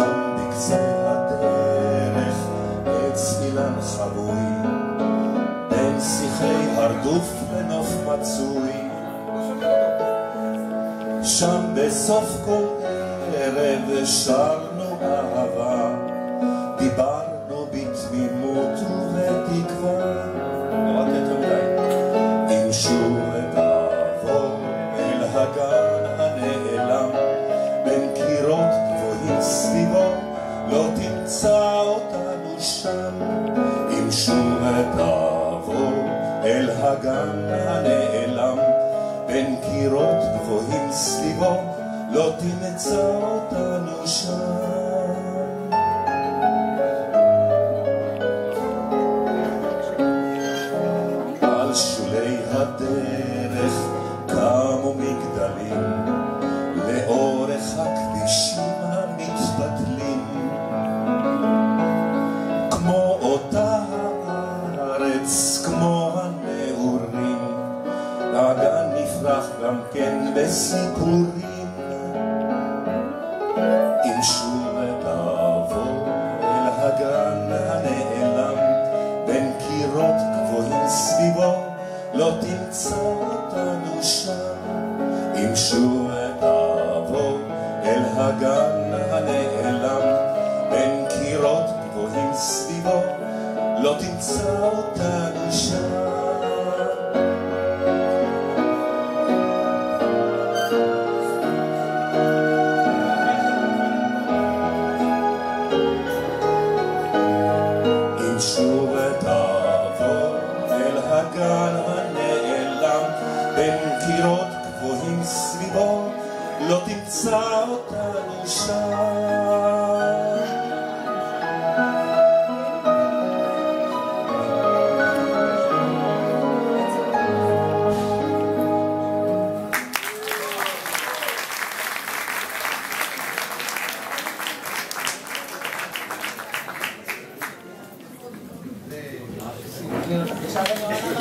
שם בקצה הדרך עץ אילן חבוי בין שיחי הרדוף לנוף מצוי שם בסוף כל ערב שרנו אהבה דיברנו בתמימות ובתקווה רק יותר מדי אם שוב אל הגן לא תמצא אותנו שם. אם שוב תעבור אל הגן הנעלם, בין קירות גבוהים סביבו, לא תמצא אותנו שם. שולי הדרך קמו מגדלים לאורך הכבישים גם כן בסיפורים אם שוב תעבור אל הגן הנעלם בין קירות גבוהים סביבו לא תמצא אותנו שם אם שוב שוב תעבור אל הגן הנעלם. בין קירות גבוהים סביבו לא תמצא אותנו שם Tapi sayang.